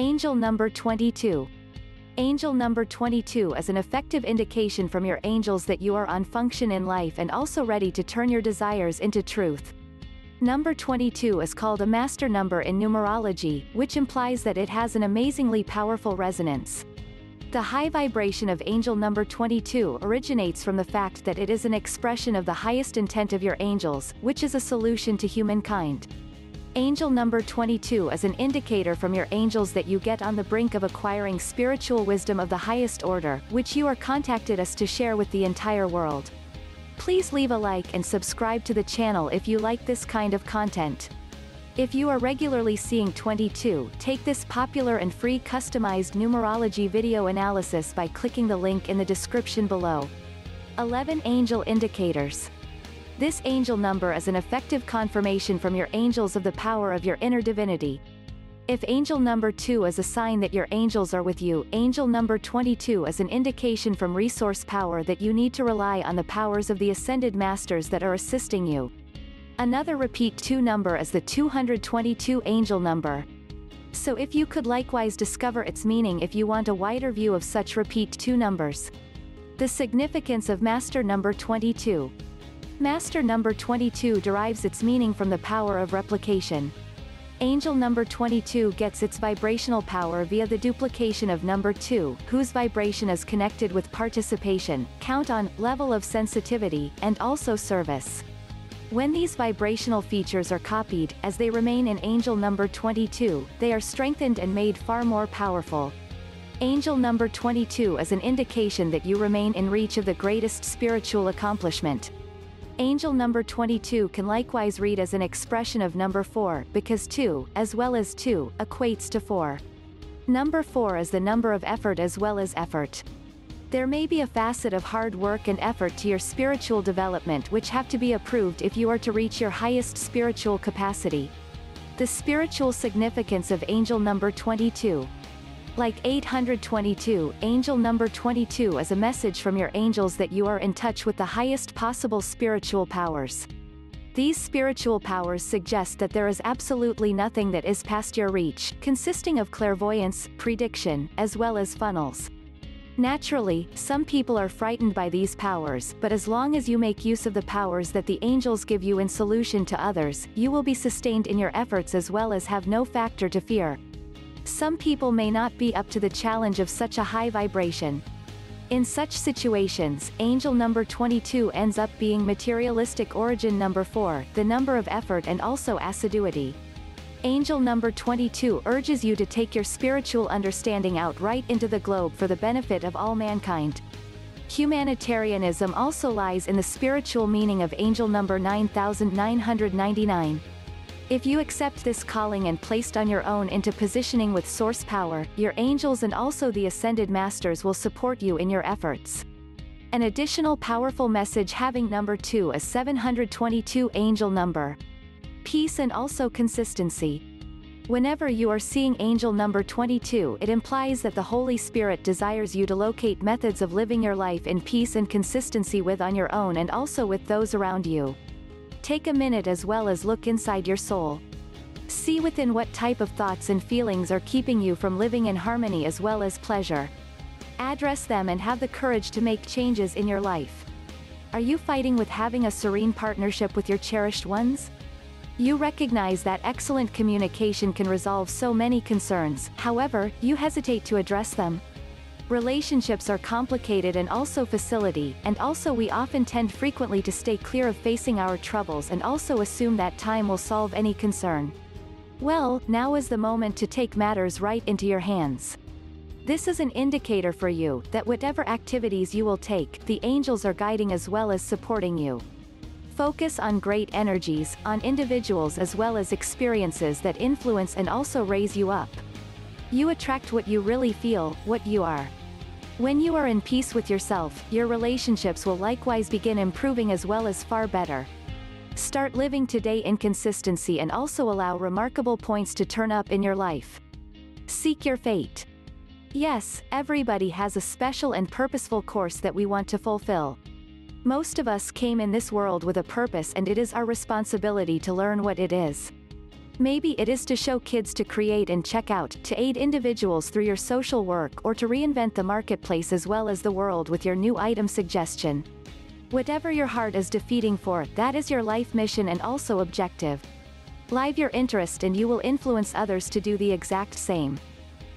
Angel number 22. Angel number 22 is an effective indication from your angels that you are on function in life and also ready to turn your desires into truth. Number 22 is called a master number in numerology, which implies that it has an amazingly powerful resonance. The high vibration of angel number 22 originates from the fact that it is an expression of the highest intent of your angels, which is a solution to humankind. Angel number 22 is an indicator from your angels that you get on the brink of acquiring spiritual wisdom of the highest order, which you are contacted us to share with the entire world. Please leave a like and subscribe to the channel if you like this kind of content. If you are regularly seeing 22, take this popular and free customized numerology video analysis by clicking the link in the description below. 11 Angel Indicators This angel number is an effective confirmation from your angels of the power of your inner divinity. If angel number 2 is a sign that your angels are with you, angel number 22 is an indication from resource power that you need to rely on the powers of the ascended masters that are assisting you. Another repeat 2 number is the 222 angel number. So if you could likewise discover its meaning if you want a wider view of such repeat 2 numbers. The significance of master number 22. Master number 22 derives its meaning from the power of replication. Angel number 22 gets its vibrational power via the duplication of number 2, whose vibration is connected with participation, count on, level of sensitivity, and also service. When these vibrational features are copied, as they remain in angel number 22, they are strengthened and made far more powerful. Angel number 22 is an indication that you remain in reach of the greatest spiritual accomplishment. Angel number 22 can likewise read as an expression of number 4, because 2, as well as 2, equates to 4. Number 4 is the number of effort as well as effort. There may be a facet of hard work and effort to your spiritual development which have to be approved if you are to reach your highest spiritual capacity. The spiritual significance of angel number 22. Like 822, angel number 22 is a message from your angels that you are in touch with the highest possible spiritual powers. These spiritual powers suggest that there is absolutely nothing that is past your reach, consisting of clairvoyance, prediction, as well as funnels. Naturally, some people are frightened by these powers, but as long as you make use of the powers that the angels give you in solution to others, you will be sustained in your efforts as well as have no factor to fear. Some people may not be up to the challenge of such a high vibration. In such situations, angel number 22 ends up being materialistic origin number 4, the number of effort and also assiduity. Angel number 22 urges you to take your spiritual understanding out right into the globe for the benefit of all mankind. Humanitarianism also lies in the spiritual meaning of angel number 9999. If you accept this calling and placed on your own into positioning with source power, your angels and also the ascended masters will support you in your efforts. An additional powerful message having number 2 is 722 angel number peace and also consistency. Whenever you are seeing angel number 22 it implies that the Holy Spirit desires you to locate methods of living your life in peace and consistency with on your own and also with those around you. Take a minute as well as look inside your soul. See within what type of thoughts and feelings are keeping you from living in harmony as well as pleasure. Address them and have the courage to make changes in your life. Are you fighting with having a serene partnership with your cherished ones? You recognize that excellent communication can resolve so many concerns, however, you hesitate to address them. Relationships are complicated and also facility, and also we often tend frequently to stay clear of facing our troubles and also assume that time will solve any concern. Well, now is the moment to take matters right into your hands. This is an indicator for you, that whatever activities you will take, the angels are guiding as well as supporting you. Focus on great energies, on individuals as well as experiences that influence and also raise you up. You attract what you really feel, what you are. When you are in peace with yourself, your relationships will likewise begin improving as well as far better. Start living today in consistency and also allow remarkable points to turn up in your life. Seek your fate. Yes, everybody has a special and purposeful course that we want to fulfill. Most of us came in this world with a purpose and it is our responsibility to learn what it is. Maybe it is to show kids to create and check out, to aid individuals through your social work or to reinvent the marketplace as well as the world with your new item suggestion. Whatever your heart is defeating for, that is your life mission and also objective. Live your interest and you will influence others to do the exact same.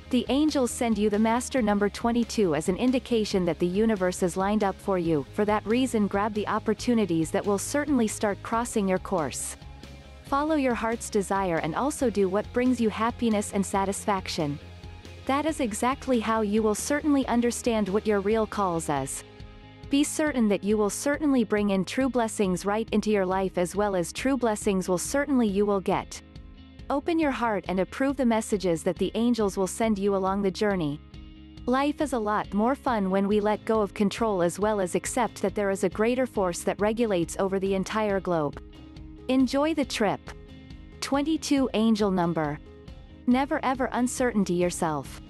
The angels send you the master number 22 as an indication that the universe is lined up for you, for that reason grab the opportunities that will certainly start crossing your course. Follow your heart's desire and also do what brings you happiness and satisfaction. That is exactly how you will certainly understand what your real calls is. Be certain that you will certainly bring in true blessings right into your life as well as true blessings will certainly you will get. Open your heart and approve the messages that the angels will send you along the journey. Life is a lot more fun when we let go of control as well as accept that there is a greater force that regulates over the entire globe. Enjoy the trip. 22 Angel Number. Never ever uncertainty yourself.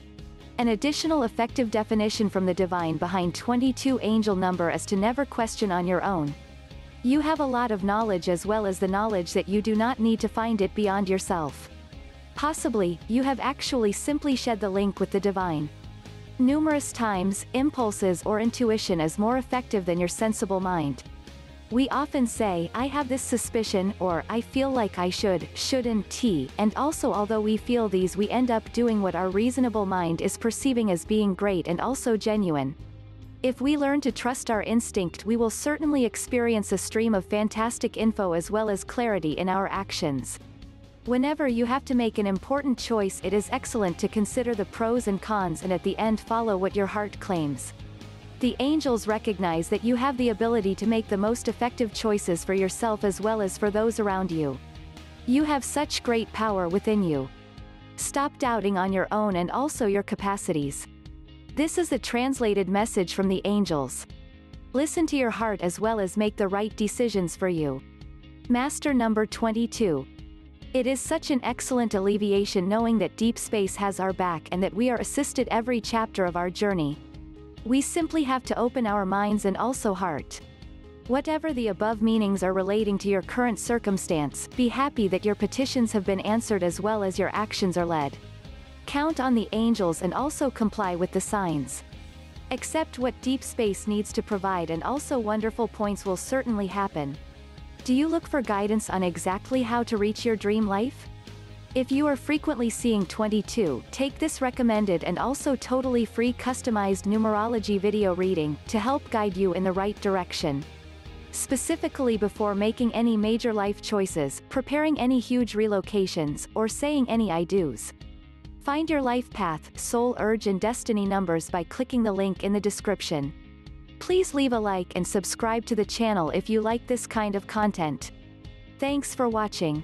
An additional effective definition from the divine behind 22 angel number is to never question on your own. You have a lot of knowledge as well as the knowledge that you do not need to find it beyond yourself. Possibly, you have actually simply shed the link with the divine. Numerous times, impulses or intuition is more effective than your sensible mind. We often say, I have this suspicion, or I feel like I should, shouldn't, t, and also although we feel these we end up doing what our reasonable mind is perceiving as being great and also genuine. If we learn to trust our instinct we will certainly experience a stream of fantastic info as well as clarity in our actions. Whenever you have to make an important choice it is excellent to consider the pros and cons and at the end follow what your heart claims. The angels recognize that you have the ability to make the most effective choices for yourself as well as for those around you. You have such great power within you. Stop doubting on your own and also your capacities. This is the translated message from the angels. Listen to your heart as well as make the right decisions for you. Master number 22. It is such an excellent alleviation knowing that deep space has our back and that we are assisted every chapter of our journey. We simply have to open our minds and also heart. Whatever the above meanings are relating to your current circumstance, be happy that your petitions have been answered as well as your actions are led. Count on the angels and also comply with the signs. Accept what deep space needs to provide and also wonderful points will certainly happen. Do you look for guidance on exactly how to reach your dream life? If you are frequently seeing 22, take this recommended and also totally free customized numerology video reading to help guide you in the right direction. Specifically before making any major life choices, preparing any huge relocations, or saying any I do's. Find your life path, soul urge and destiny numbers by clicking the link in the description. Please leave a like and subscribe to the channel if you like this kind of content. Thanks for watching.